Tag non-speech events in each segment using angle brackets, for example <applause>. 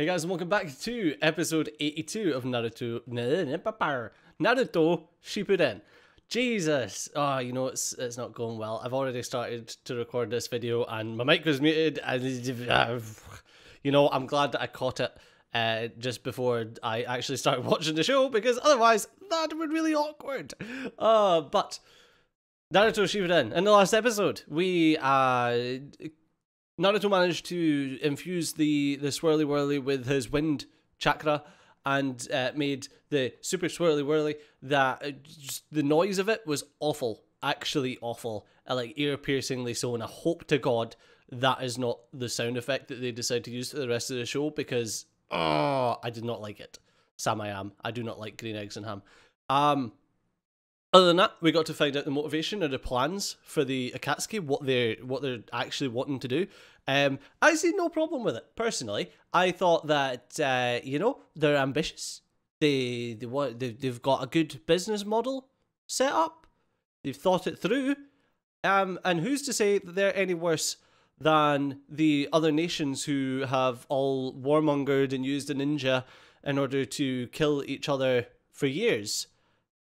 Hey guys, welcome back to episode 82 of Naruto Naruto Shippuden. Jesus, oh, you know it's it's not going well. I've already started to record this video and my mic was muted, and <sighs> you know I'm glad that I caught it uh, just before I actually started <laughs> watching the show because otherwise that would be really awkward. Uh, but Naruto Shippuden. In the last episode, we uh Naruto managed to infuse the the swirly whirly with his wind chakra and uh, made the super swirly whirly that uh, just, the noise of it was awful actually awful. Uh, like ear piercingly so and i hope to god that is not the sound effect that they decide to use for the rest of the show because oh i did not like it. Sam i am. I do not like green eggs and ham. Um other than that, we got to find out the motivation and the plans for the Akatsuki, what they're what they're actually wanting to do. Um, I see no problem with it personally. I thought that uh, you know they're ambitious. They they want they they've got a good business model set up. They've thought it through. Um, and who's to say that they're any worse than the other nations who have all warmongered and used a ninja in order to kill each other for years?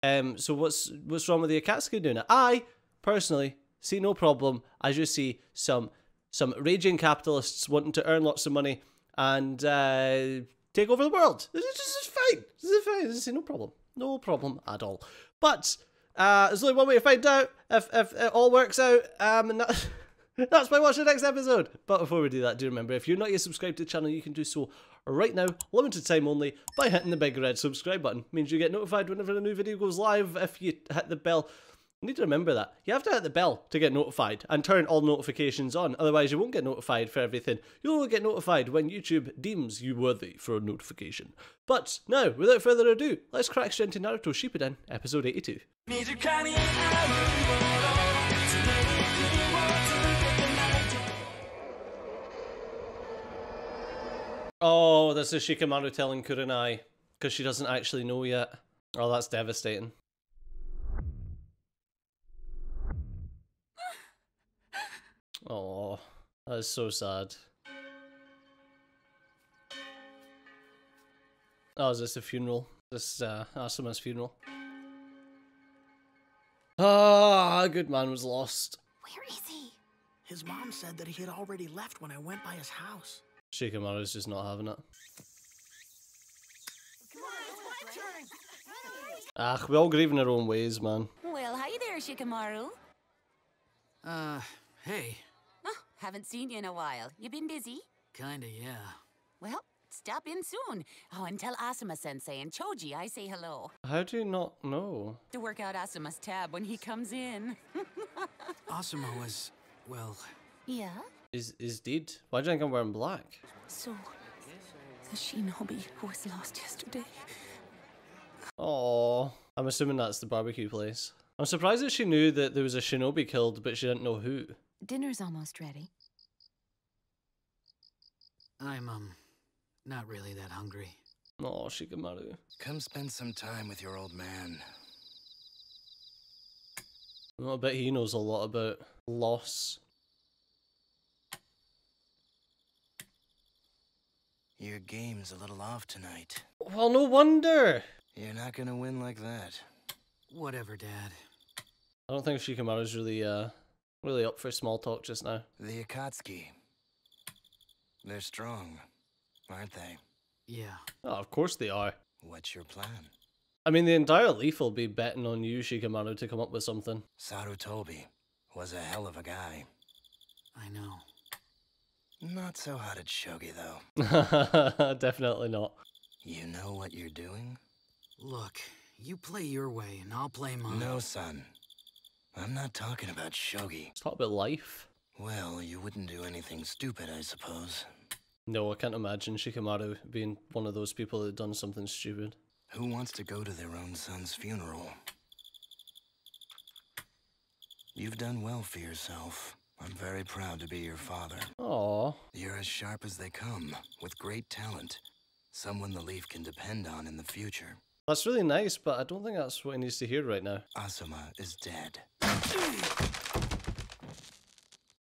Um, so what's what's wrong with the Akatsuki doing it? I personally see no problem. I just see some some raging capitalists wanting to earn lots of money and uh, take over the world. This is, fine. This is fine. This is no problem. No problem at all. But uh, there's only one way to find out if, if it all works out. Um, and that, <laughs> that's by watching the next episode. But before we do that, do remember if you're not yet subscribed to the channel, you can do so right now, limited time only, by hitting the big red subscribe button. Means you get notified whenever a new video goes live if you hit the bell. You need to remember that. You have to hit the bell to get notified and turn all notifications on, otherwise you won't get notified for everything. You'll only get notified when YouTube deems you worthy for a notification. But now, without further ado, let's crack straight into Naruto Shippuden, episode 82. Oh, this is Shikamaru telling Kurenai because she doesn't actually know yet. Oh, that's devastating. Oh, that is so sad. Oh, is this a funeral? This uh, Asuma's funeral. Ah, a good man was lost. Where is he? His mom said that he had already left when I went by his house. Shikamaru's just not having it. Ah, we all grieve in our own ways, man. Well, hi there, Shikamaru. Uh, hey. Oh, haven't seen you in a while. You been busy? Kinda, yeah. Well, stop in soon. Oh, and tell Asuma-sensei and Choji I say hello. How do you not know? To work out Asuma's tab when he comes in. <laughs> Asuma was, well, yeah? Is is dead? Why do you think I'm wearing black? So, the shinobi who was lost yesterday. Oh, I'm assuming that's the barbecue place. I'm surprised that she knew that there was a shinobi killed, but she didn't know who. Dinner's almost ready. I'm, um, not really that hungry. Oh, Shikamaru. Come spend some time with your old man. Well, I bet he knows a lot about loss. Your game's a little off tonight. Well, no wonder. You're not gonna win like that. Whatever, Dad. I don't think Shikamaru's really, uh, really up for small talk just now. The Akatsuki. They're strong, aren't they? Yeah. Oh, of course they are. What's your plan? I mean, the entire Leaf will be betting on you, Shikamaru, to come up with something. Sarutobi was a hell of a guy. I know. Not so hot at shogi, though. <laughs> Definitely not. You know what you're doing? Look, you play your way and I'll play mine. No, son. I'm not talking about shogi. Let's talk about life. Well, you wouldn't do anything stupid, I suppose. No, I can't imagine Shikamaru being one of those people that done something stupid. Who wants to go to their own son's funeral? You've done well for yourself. I'm very proud to be your father. Aww. You're as sharp as they come, with great talent. Someone the Leaf can depend on in the future. That's really nice, but I don't think that's what he needs to hear right now. Asuma is dead.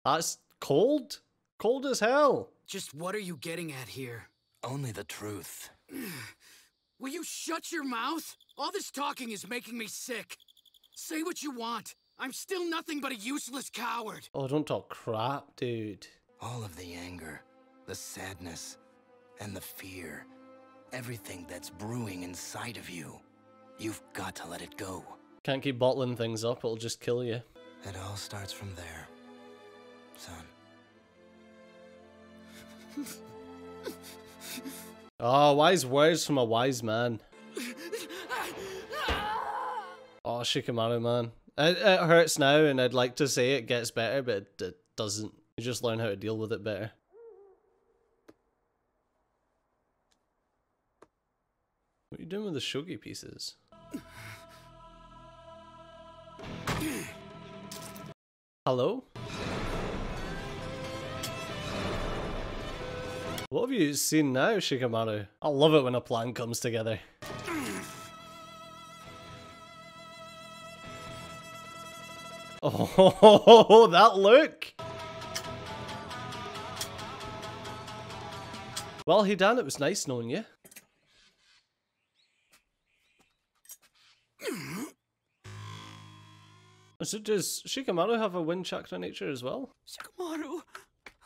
That's cold? Cold as hell. Just what are you getting at here? Only the truth. Will you shut your mouth? All this talking is making me sick. Say what you want. I'm still nothing but a useless coward. Oh, don't talk crap, dude. All of the anger, the sadness, and the fear. Everything that's brewing inside of you. You've got to let it go. Can't keep bottling things up, it'll just kill you. It all starts from there, son. Oh, <laughs> wise words from a wise man. <laughs> Ah, oh, Shikamaru, man. It, it hurts now, and I'd like to say it gets better, but it, it doesn't. You just learn how to deal with it better. What are you doing with the shogi pieces? Hello? What have you seen now, Shikamaru? I love it when a plan comes together. Oh, <laughs> that look! Well, Hidan, it was nice knowing you. So does Shikamaru have a wind chakra nature as well? Shikamaru.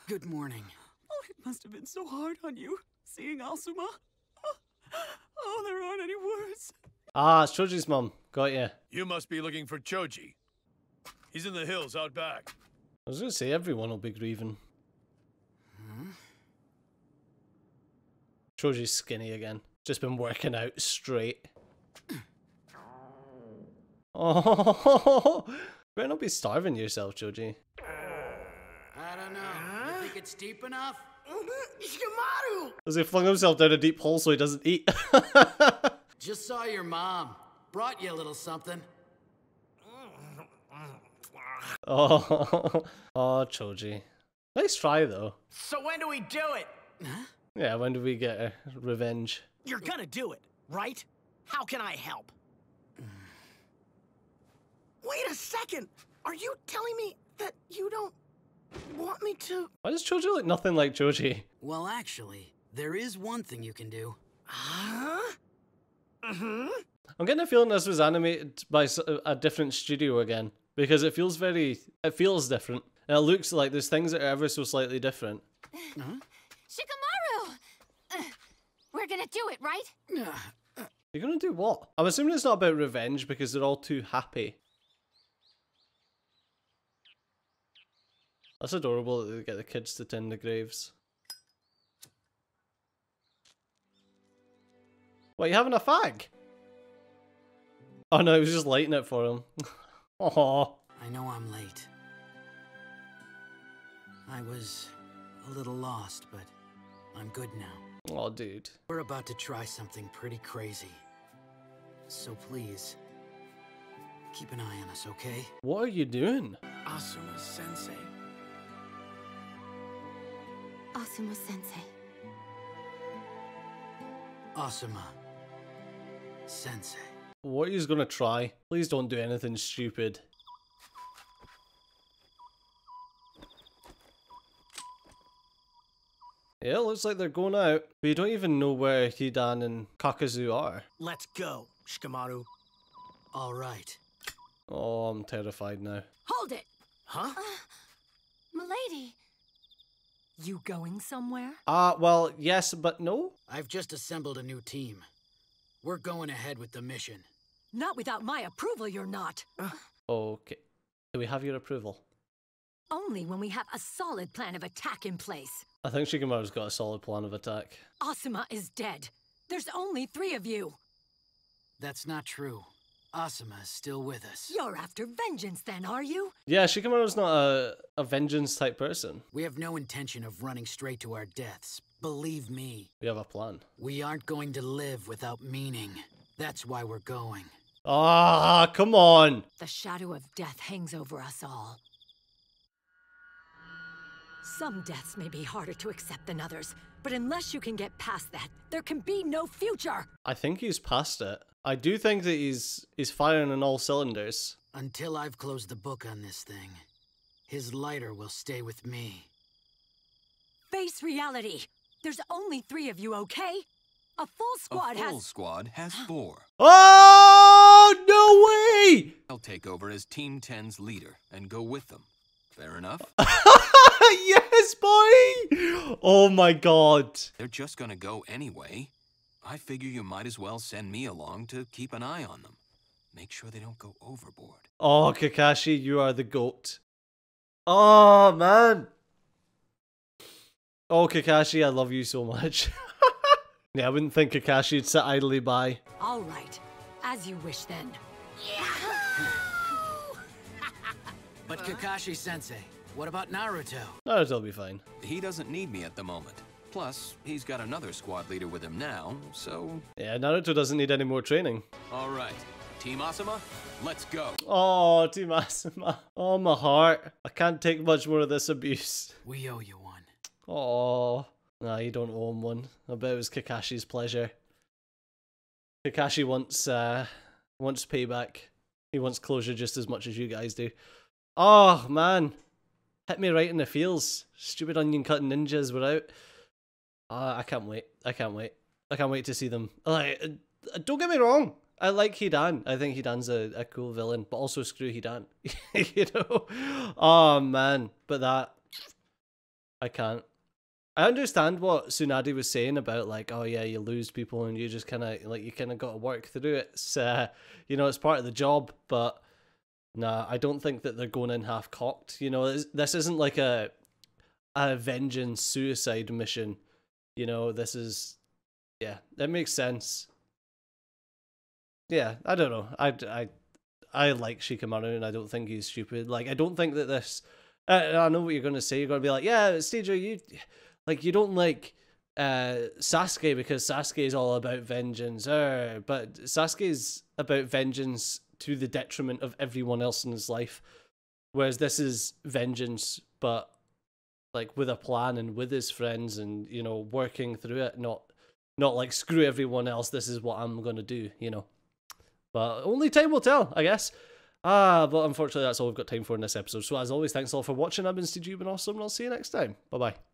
Good morning. Oh, it must have been so hard on you, seeing Asuma. Oh, oh, there aren't any words. Ah, it's Choji's mum. Got ya. You must be looking for Choji. He's in the hills out back. I was gonna say everyone will be grieving. Choji's skinny again. Just been working out straight. Oh, <laughs> better not be starving yourself, Choji. I don't know. You think it's deep enough? Shikamaru! As he flung himself down a deep hole so he doesn't eat. Just saw your mom. Brought you a little something. Oh, <laughs> oh, Choji. Nice try though. So when do we do it? Yeah, when do we get uh, revenge? You're gonna do it, right? How can I help? <sighs> Wait a second. Are you telling me that you don't want me to? Why does Choji look nothing like Choji? Well, actually, there is one thing you can do. Huh? I'm getting a feeling this was animated by a different studio again because it feels very, it feels different. And it looks like there's things that are ever so slightly different. Uh-huh. Shikamaru! Uh, we're gonna do it, right? Uh, uh. You're gonna do what? I'm assuming it's not about revenge because they're all too happy. That's adorable that they get the kids to tend the graves. What, you having a fag? Oh no, he was just lighting it for him. <laughs> Aww. I know I'm late. I was a little lost, but I'm good now. Aw, dude. We're about to try something pretty crazy. So please, keep an eye on us, okay? What are you doing? Asuma Sensei. Asuma Sensei. Asuma Sensei. What are you gonna try? Please don't do anything stupid. Yeah, looks like they're going out, but you don't even know where Hidan and Kakuzu are. Let's go, Shikamaru. All right. Oh, I'm terrified now. Hold it! Huh? Milady! You going somewhere? Ah, well, yes, but no. I've just assembled a new team. We're going ahead with the mission. Not without my approval, you're not. Okay. Do we have your approval? Only when we have a solid plan of attack in place. I think Shikamaru's got a solid plan of attack. Asuma is dead. There's only three of you. That's not true. Asuma is still with us. You're after vengeance, then, are you? Yeah, Shikamaru's not a, a vengeance type person. We have no intention of running straight to our deaths. Believe me, We have a plan. we aren't going to live without meaning. That's why we're going. Ah, come on. The shadow of death hangs over us all. Some deaths may be harder to accept than others, but unless you can get past that, there can be no future. I think he's past it. I do think that he's he's firing on all cylinders. Until I've closed the book on this thing, his lighter will stay with me. Face reality. There's only three of you, okay? A full A squad full has. squad has <gasps> four. Oh no way! I'll take over as Team 10's leader and go with them. Fair enough? <laughs> yes, boy! Oh my god. They're just gonna go anyway. I figure you might as well send me along to keep an eye on them. Make sure they don't go overboard. Oh, Kakashi, you are the goat. Oh, man. Oh, Kakashi, I love you so much. <laughs> yeah, I wouldn't think Kakashi'd sit idly by. All right. As you wish then. <laughs> But Kakashi Sensei, what about Naruto? No, it'll be fine. He doesn't need me at the moment. Plus, he's got another squad leader with him now, so... Yeah, Naruto doesn't need any more training. All right. Team Asuma, let's go. Oh, Team Asuma. Oh, my heart. I can't take much more of this abuse. We owe you one. Oh, nah, you don't own one. I bet it was Kakashi's pleasure. Kakashi wants, uh, wants payback. He wants closure just as much as you guys do. Oh, man. Hit me right in the feels. Stupid onion cutting ninjas were out. Uh, I can't wait. I can't wait. I can't wait to see them. Like, uh, don't get me wrong. I like Hidan. I think Hidan's a, a cool villain, but also screw Hidan. <laughs> you know? Oh, man. But that. I can't. I understand what Tsunade was saying about like, oh yeah, you lose people and you just kind of like you kind of got to work through it. It's uh, you know, it's part of the job, but nah, I don't think that they're going in half cocked. You know, this, isn't like a a vengeance suicide mission. You know, this is yeah, that makes sense. Yeah, I don't know. I I I like Shikamaru and I don't think he's stupid. Like I don't think that this. Uh, I know what you're gonna say. You're gonna be like, yeah, Steejo, you like you don't like uh Sasuke because Sasuke is all about vengeance. Uh, but Sasuke is about vengeance to the detriment of everyone else in his life. Whereas this is vengeance, but like with a plan and with his friends and you know working through it. Not not like screw everyone else. This is what I'm gonna do. You know. But only time will tell, I guess. Ah, but unfortunately, that's all we've got time for in this episode. So, as always, thanks all for watching. I've been Steve Awesome, and I'll see you next time. Bye bye.